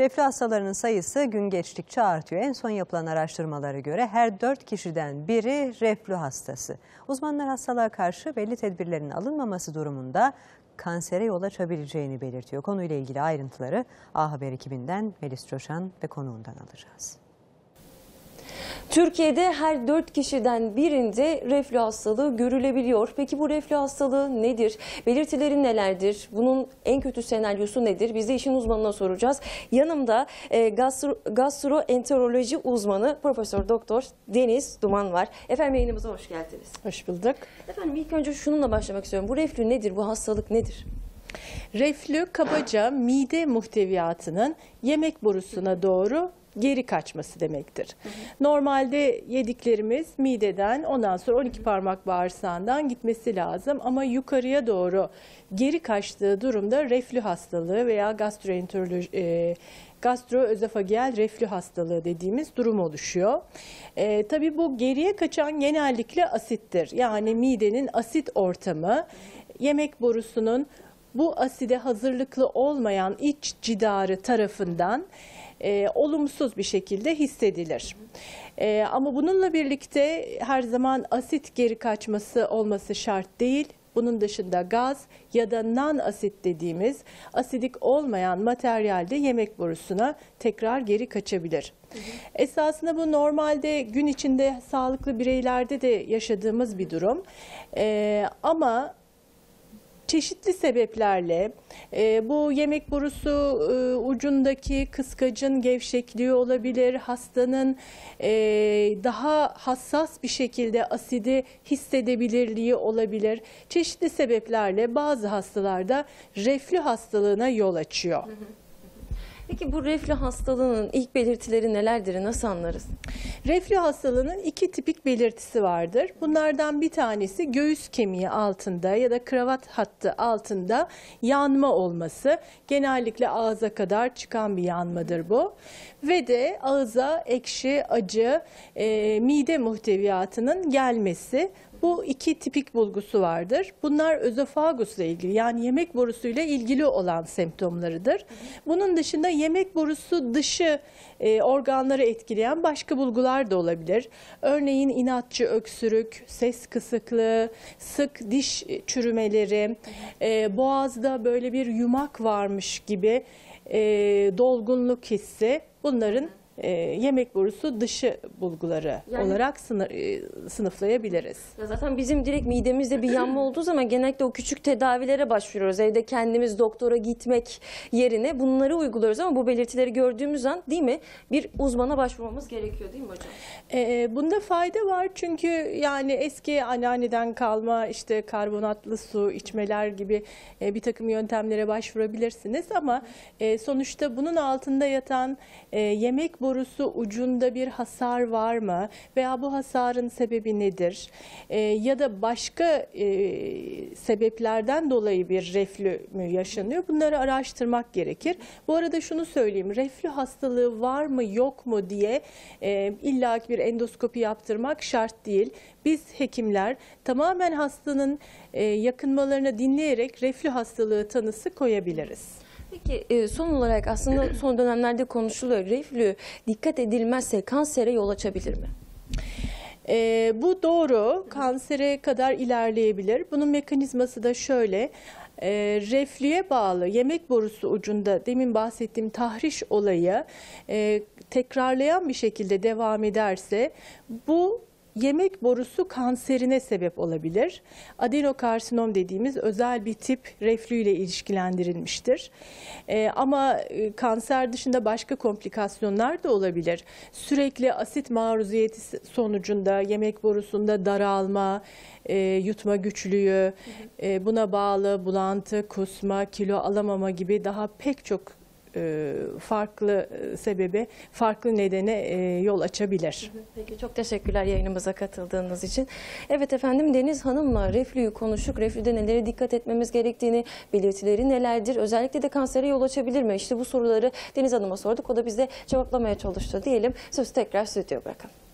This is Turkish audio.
Reflü hastalarının sayısı gün geçtikçe artıyor. En son yapılan araştırmalara göre her 4 kişiden biri reflü hastası. Uzmanlar hastalığa karşı belli tedbirlerin alınmaması durumunda kansere yol açabileceğini belirtiyor. Konuyla ilgili ayrıntıları A Haber ekibinden Melis Coşan ve konuğundan alacağız. Türkiye'de her 4 kişiden birinde reflü hastalığı görülebiliyor. Peki bu reflü hastalığı nedir? Belirtileri nelerdir? Bunun en kötü senaryosu nedir? Biz de işin uzmanına soracağız. Yanımda e, gastro, gastroenteroloji uzmanı Profesör Doktor Deniz Duman var. Efendim yayınımıza hoş geldiniz. Hoş bulduk. Efendim ilk önce şununla başlamak istiyorum. Bu reflü nedir? Bu hastalık nedir? Reflü kabaca mide muhteviyatının yemek borusuna doğru geri kaçması demektir. Normalde yediklerimiz mideden ondan sonra 12 parmak bağırsağından gitmesi lazım ama yukarıya doğru geri kaçtığı durumda reflü hastalığı veya gastroenteroloji e, gastroözofagiyal reflü hastalığı dediğimiz durum oluşuyor. E, tabii bu geriye kaçan genellikle asittir. Yani midenin asit ortamı yemek borusunun bu aside hazırlıklı olmayan iç cidarı tarafından e, olumsuz bir şekilde hissedilir. E, ama bununla birlikte her zaman asit geri kaçması olması şart değil. Bunun dışında gaz ya da non asit dediğimiz asidik olmayan materyal de yemek borusuna tekrar geri kaçabilir. Esasında bu normalde gün içinde sağlıklı bireylerde de yaşadığımız bir durum. E, ama çeşitli sebeplerle e, bu yemek borusu e, ucundaki kıskacın gevşekliği olabilir, hastanın e, daha hassas bir şekilde asidi hissedebilirliği olabilir. Çeşitli sebeplerle bazı hastalarda reflü hastalığına yol açıyor. Peki bu reflü hastalığının ilk belirtileri nelerdir? Nasıl anlarız? Reflü hastalığının iki tipik belirtisi vardır. Bunlardan bir tanesi göğüs kemiği altında ya da kravat hattı altında yanma olması. Genellikle ağza kadar çıkan bir yanmadır bu. Ve de ağıza ekşi, acı, e, mide muhteviyatının gelmesi. Bu iki tipik bulgusu vardır. Bunlar özofagusla ilgili yani yemek borusuyla ilgili olan semptomlarıdır. Bunun dışında yemek borusu dışı e, organları etkileyen başka bulgular da olabilir. Örneğin inatçı öksürük, ses kısıklığı, sık diş çürümeleri, e, boğazda böyle bir yumak varmış gibi e, dolgunluk hissi bunların e, yemek borusu dışı bulguları Yani- olarak sınır, e, sınıflayabiliriz. Ya zaten bizim direkt midemizde bir yanma olduğu zaman genellikle o küçük tedavilere başvuruyoruz. Evde kendimiz doktora gitmek yerine bunları uyguluyoruz ama bu belirtileri gördüğümüz an değil mi bir uzmana başvurmamız gerekiyor değil mi hocam? Ee, bunda fayda var çünkü yani eski anneanneden kalma işte karbonatlı su içmeler gibi e, bir takım yöntemlere başvurabilirsiniz ama e, sonuçta bunun altında yatan e, yemek borusu ucunda bir hasar var mı veya bu hasarın sebebi nedir E, ya da başka e, sebeplerden dolayı bir reflü mü yaşanıyor bunları araştırmak gerekir. Bu arada şunu söyleyeyim reflü hastalığı var mı yok mu diye e, illaki bir endoskopi yaptırmak şart değil. Biz hekimler tamamen hastanın e, yakınmalarını dinleyerek reflü hastalığı tanısı koyabiliriz. Peki e, son olarak aslında son dönemlerde konuşuluyor. Reflü dikkat edilmezse kansere yol açabilir mi? E, bu doğru kansere kadar ilerleyebilir. Bunun mekanizması da şöyle. E, reflüye bağlı yemek borusu ucunda demin bahsettiğim tahriş olayı e, tekrarlayan bir şekilde devam ederse bu yemek borusu kanserine sebep olabilir. Adenokarsinom dediğimiz özel bir tip reflü ile ilişkilendirilmiştir. Ee, ama e, kanser dışında başka komplikasyonlar da olabilir. Sürekli asit maruziyeti sonucunda yemek borusunda daralma, e, yutma güçlüğü, e, buna bağlı bulantı, kusma, kilo alamama gibi daha pek çok farklı e, sebebe, farklı nedene e, yol açabilir. Peki çok teşekkürler yayınımıza katıldığınız için. Evet efendim Deniz Hanım'la reflüyü konuştuk. Reflüde nelere dikkat etmemiz gerektiğini, belirtileri nelerdir? Özellikle de kansere yol açabilir mi? İşte bu soruları Deniz Hanım'a sorduk. O da bize cevaplamaya çalıştı diyelim. Sözü tekrar stüdyoya bırakalım.